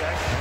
there.